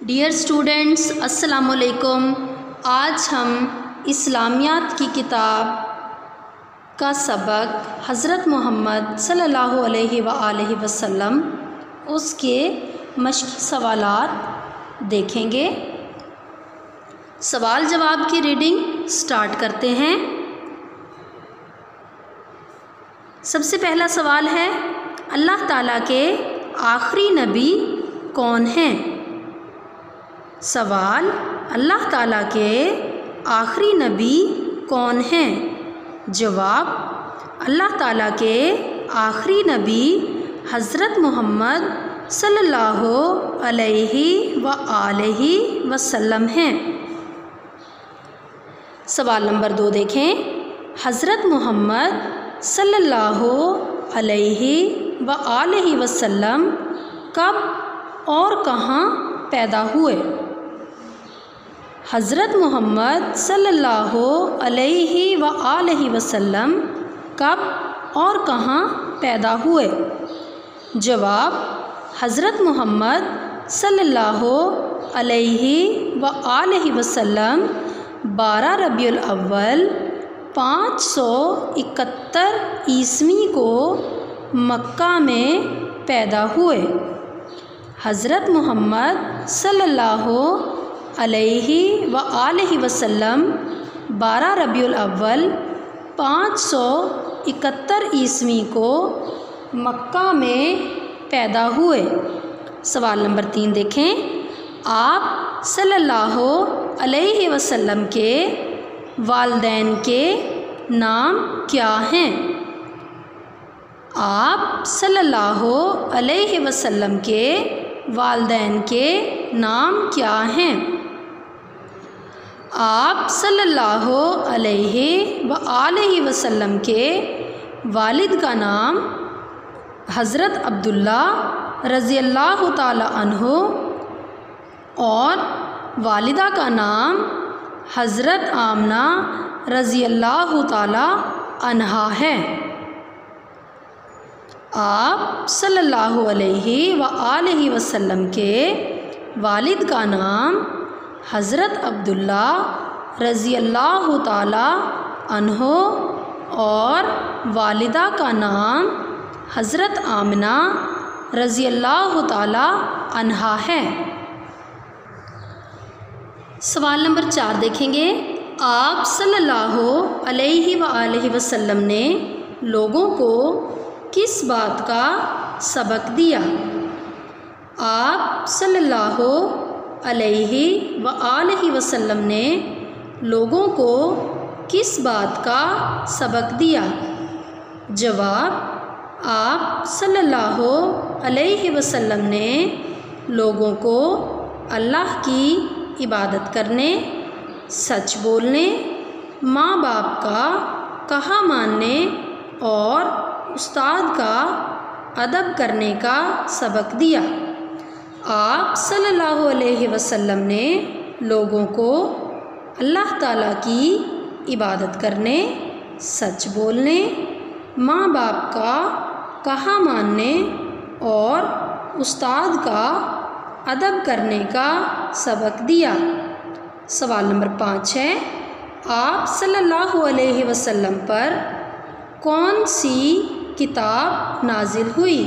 Dear students अस्सलाम वालेकुम आज हम इस्लामियात की किताब का सबक हज़रत मोहम्मद सल्लल्लाहु अलैहि वआलैहि वसल्लम, उसके मशक़ी सवालात देखेंगे। सवाल जवाब की रीडिंग स्टार्ट करते हैं। सबसे पहला सवाल है, अल्लाह ताला के आखिरी नबी कौन हैं? सवाल, अल्लाह ताला के आखिरी नबी कौन हैं? जवाब, अल्लाह ताला के आखिरी नबी हज़रत मोहम्मद सल्लल्लाहु अलैहि व आलिहि वसल्लम हैं। सवाल नंबर दो देखें। हज़रत मोहम्मद सल्लल्लाहु अलैहि व आलिहि वसल्लम कब और कहाँ पैदा हुए? हज़रत मोहम्मद सल्लल्लाहु अलैहि व आलिहि वसल्लम कब और कहाँ पैदा हुए? जवाब, हज़रत मोहम्मद सल्लल्लाहु अलैहि व आलिहि वसल्लम बारह रबीउल अव्वल पाँच सौ इकहत्तर ईस्वी को मक्का में पैदा हुए। हज़रत मोहम्मद सल्लल्लाहु अलैहि व आलिहि वसल्लम, बारह रबीउल अव्वल, पाँच सौ इकहत्तर ईस्वी को मक्का में पैदा हुए। सवाल नंबर तीन देखें। आप सल्लल्लाहु अलैहि वसल्लम के वालदेन के नाम क्या हैं? आप सल्लल्लाहु अलैहि वसल्लम के वालदेन के नाम क्या हैं? आप सल्लल्लाहु अलैहि व आलिहि वसल्लम के वालिद का नाम हज़रत अब्दुल्ला रज़ी अल्लाह तहो और वालिदा का नाम हज़रत आमना रज़ी अल्लाह तहा है। आप सल्लल्लाहु अलैहि व आलिहि वसल्लम के वालिद का नाम हज़रत अब्दुल्ला रज़ी अल्लाह तहो और वालिदा का नाम हज़रत आमना रज़ी अल्लाह तहा है। सवाल नंबर चार देखेंगे। आप सल्लल्लाहु अलैहि आलिहि वसल्लम ने लोगों को किस बात का सबक दिया? आप सल्लल्लाहु अलैहि व आलिहि वसल्लम ने लोगों को किस बात का सबक दिया? जवाब, आप सल्लल्लाहु अलैहि वसल्लम ने लोगों को अल्लाह की इबादत करने, सच बोलने माँ बाप का कहा मानने और उस्ताद का अदब करने का सबक दिया। आप सल्लल्लाहु अलैहि वसल्लम ने लोगों को अल्लाह ताला की इबादत करने, सच बोलने माँ बाप का कहा मानने और उस्ताद का अदब करने का सबक दिया। सवाल नंबर पाँच है, आप सल्लल्लाहु अलैहि वसल्लम पर कौन सी किताब नाजिल हुई?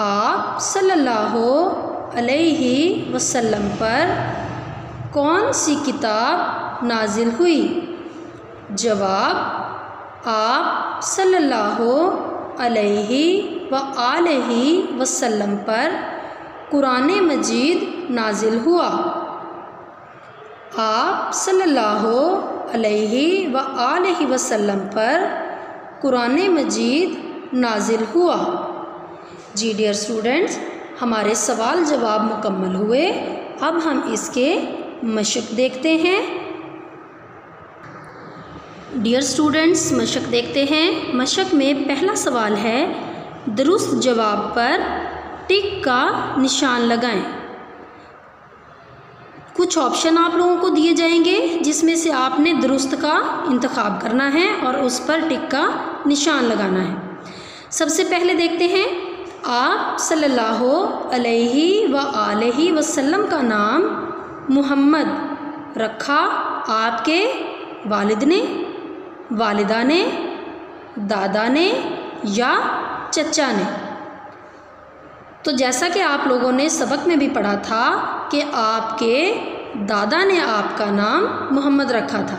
आप सल्लल्लाहु अलैहि वसल्लम पर कौन सी किताब नाजिल हुई? जवाब, आप सल्लल्लाहु अलैहि व आलिहि वसल्लम पर कुरान मजीद नाजिल हुआ। आप सल्लल्लाहु अलैहि व आलिहि वसल्लम पर कुरान मजीद नाजिल हुआ। जी डियर स्टूडेंट्स हमारे सवाल जवाब मुकम्मल हुए। अब हम इसके मशक देखते हैं। डियर स्टूडेंट्स मशक देखते हैं। मशक में पहला सवाल है, दुरुस्त जवाब पर टिक का निशान लगाएँ। कुछ ऑप्शन आप लोगों को दिए जाएँगे, जिसमें से आपने दुरुस्त का इंतखब करना है और उस पर टिक का निशान लगाना है। सबसे पहले देखते हैं आप सल्लल्लाहु अलैहि व आलि वसल्लम का नाम मोहम्मद रखा आपके वालिद ने वालिदा ने दादा ने या चचा ने तो जैसा कि आप लोगों ने सबक में भी पढ़ा था कि आपके दादा ने आपका नाम मोहम्मद रखा था।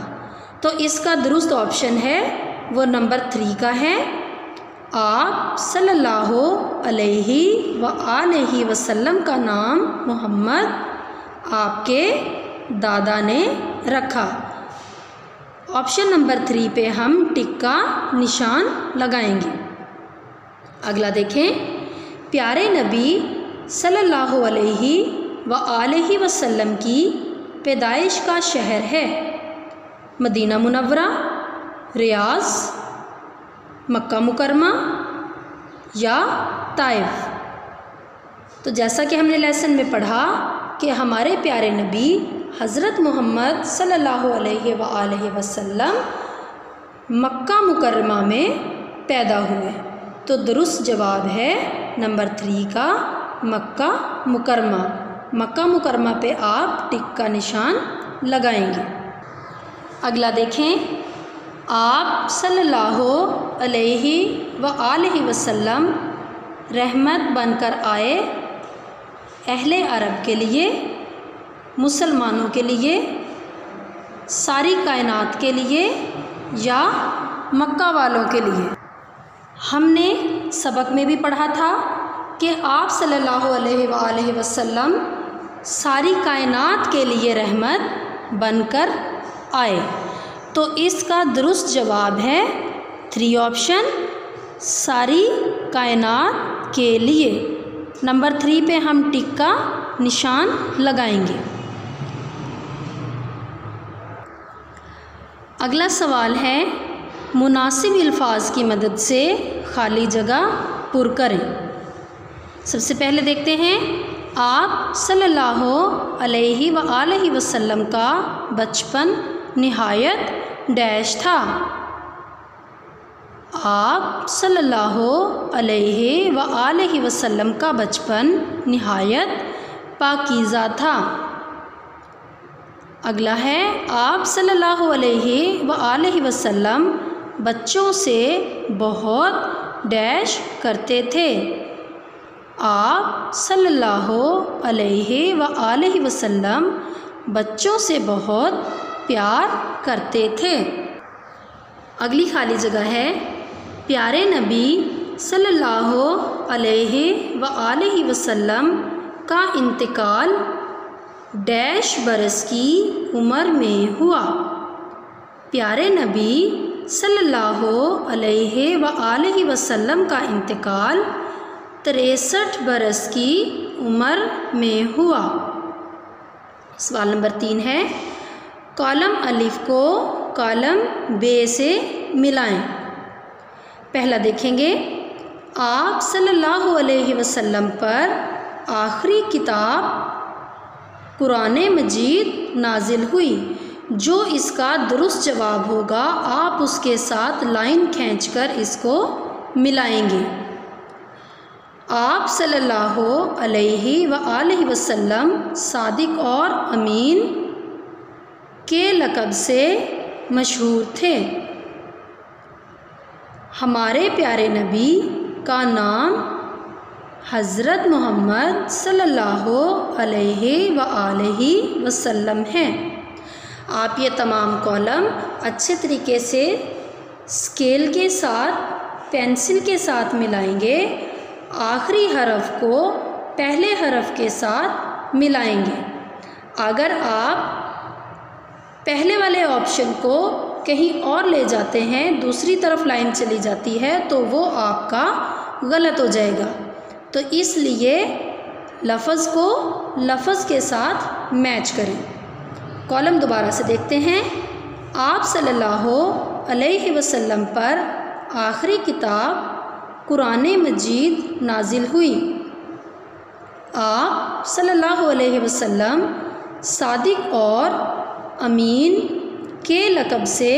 तो इसका दुरुस्त ऑप्शन है, वो नंबर थ्री का है आप सल्लल्लाहु अलैहि व आलि वसल्लम का नाम मोहम्मद आपके दादा ने रखा। ऑप्शन नंबर थ्री पे हम टिक का निशान लगाएँगे। अगला देखें। प्यारे नबी सल्लल्लाहु अलैहि व आलि वसल्लम की पैदाइश का शहर है मदीना मुनवरा रियाज़ मक्का मुकरमा या ताइफ तो जैसा कि हमने लेसन में पढ़ा कि हमारे प्यारे नबी हज़रत मोहम्मद सल्लल्लाहु अलैहि व वसल्लम मक्का मुकरमा में पैदा हुए। तो दुरुस्त जवाब है नंबर थ्री का मक्का मुकरमा। मक्का मुकरमा पे आप टिक का निशान लगाएँगे। अगला देखें। आप सल्लल्लाहु अलैहि व आलिहि वसल्लम रहमत बनकर आए अहले अरब के लिए, मुसलमानों के लिए, सारी कायनात के लिए या मक्का वालों के लिए। हमने सबक में भी पढ़ा था कि आप सल्लल्लाहु अलैहि वसल्लम सारी कायनात के लिए रहमत बनकर आए। तो इसका दुरुस्त जवाब है थ्री ऑप्शन सारी कायनात के लिए। नंबर थ्री पे हम टिक का निशान लगाएँगे। अगला सवाल है, मुनासिब अल्फाज की मदद से खाली जगह पुर करें। सबसे पहले देखते हैं, आप सल्लल्लाहु अलैहि व आलि वसल्लम का बचपन, निहायत डैश था। आप सल्लल्लाहु अलैहि व आलिहि वसल्लम का बचपन निहायत पाकीज़ा था। अगला है, आप सल्लल्लाहु अलैहि व आलिहि वसल्लम बच्चों से बहुत डैश करते थे। आप सल्लल्लाहु अलैहि व आलिहि वसल्लम बच्चों से बहुत प्यार करते थे। अगली खाली जगह है, प्यारे नबी सल्लल्लाहु अलैहि व आलिहि वसल्लम का इंतकाल डैश बरस की उम्र में हुआ। प्यारे नबी सल्लल्लाहु अलैहि व आलिहि वसल्लम का इंतकाल तिरसठ बरस की उम्र में हुआ। सवाल नंबर तीन है कॉलम अलिफ को कॉलम बे से मिलाएँ। पहला देखेंगे, आप सल्लल्लाहु अलैहि वसल्लम पर आखिरी किताब कुरान मजीद नाजिल हुई, जो इसका दुरुस्त जवाब होगा, आप उसके साथ लाइन खींचकर इसको मिलाएँगे। आप सल्लल्लाहु अलैहि व आलिहि वसल्लम, सादिक और अमीन के लकब से मशहूर थे। हमारे प्यारे नबी का नाम हज़रत मोहम्मद सल्लल्लाहु अलैहि व वसल्लम है। आप ये तमाम कॉलम अच्छे तरीके से स्केल के साथ, पेंसिल के साथ मिलाएँगे। आखिरी हरफ को पहले हरफ के साथ मिलाएँगे। अगर आप पहले वाले ऑप्शन को कहीं और ले जाते हैं, दूसरी तरफ़ लाइन चली जाती है तो वो आपका गलत हो जाएगा। तो इसलिए लफ्ज़ को लफ्ज़ के साथ मैच करें। कॉलम दोबारा से देखते हैं। आप सल्लल्लाहु अलैहि वसल्लम पर आखिरी किताब कुरान मजीद नाजिल हुई। आप सल्लल्लाहु अलैहि वसल्लम, सादिक और अमीन के लकब से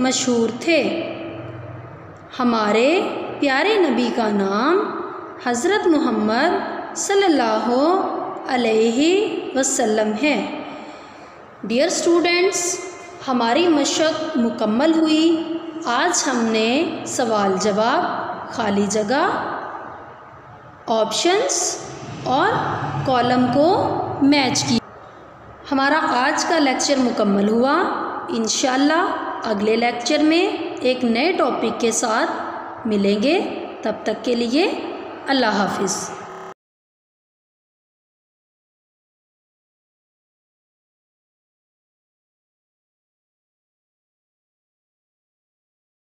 मशहूर थे। हमारे प्यारे नबी का नाम हज़रत मोहम्मद सल्लल्लाहु अलैहि वसल्लम है। डियर स्टूडेंट्स हमारी मशक मुकम्मल हुई। आज हमने सवाल जवाब, खाली जगह ऑप्शंस और कॉलम को मैच किया। हमारा आज का लेक्चर मुकम्मल हुआ। इन अगले लेक्चर में एक नए टॉपिक के साथ मिलेंगे। तब तक के लिए अल्लाह हाफिज़।